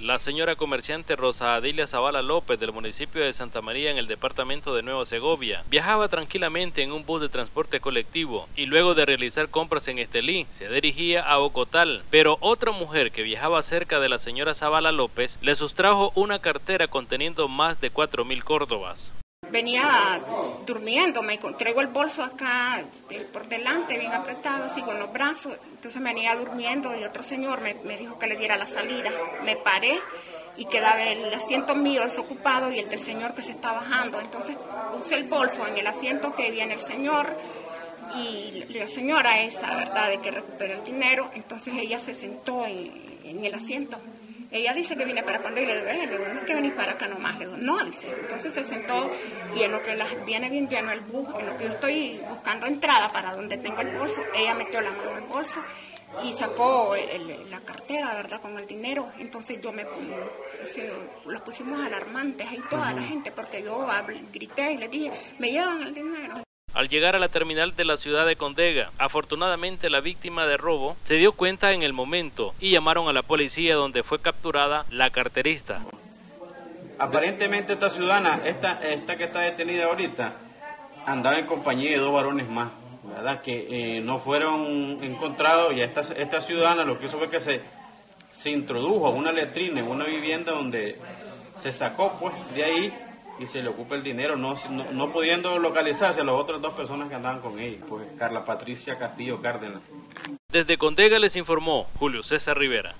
La señora comerciante Rosa Adilia Zavala López del municipio de Santa María en el departamento de Nueva Segovia viajaba tranquilamente en un bus de transporte colectivo y luego de realizar compras en Estelí se dirigía a Ocotal, pero otra mujer que viajaba cerca de la señora Zavala López le sustrajo una cartera conteniendo más de cuatro mil córdobas. Venía durmiendo, me traigo el bolso acá por delante, bien apretado, así con los brazos. Entonces venía durmiendo y otro señor me, dijo que le diera la salida. Me paré y quedaba el asiento mío desocupado y el del señor que se está bajando. Entonces puse el bolso en el asiento que viene el señor y la señora esa, ¿verdad?, de que recuperó el dinero. Entonces ella se sentó en el asiento ella dice que viene para cuando y le digo, eh, le digo, no es que venís para acá nomás. Le digo, no, dice. Entonces se sentó y en lo que las, viene bien lleno el bus, en lo que yo estoy buscando entrada para donde tengo el bolso, ella metió la mano en el bolso y sacó la cartera, ¿verdad?, con el dinero. Entonces yo me los pusimos alarmantes ahí toda la gente porque yo grité y le dije, me llevan el dinero al llegar a la terminal de la ciudad de Condega. Afortunadamente la víctima de robo se dio cuenta en el momento y llamaron a la policía donde fue capturada la carterista. Aparentemente esta ciudadana, esta, esta que está detenida ahorita, andaba en compañía de dos varones más, ¿verdad? Que eh, no fueron encontrados y esta, esta ciudadana lo que hizo fue que se, se introdujo a una letrina en una vivienda donde se sacó pues de ahí y se le ocupa el dinero, no, no, pudiendo localizarse a las otras dos personas que andaban con ella, pues Carla Patricia Castillo Cárdenas. Desde Condega les informó Julio César Rivera.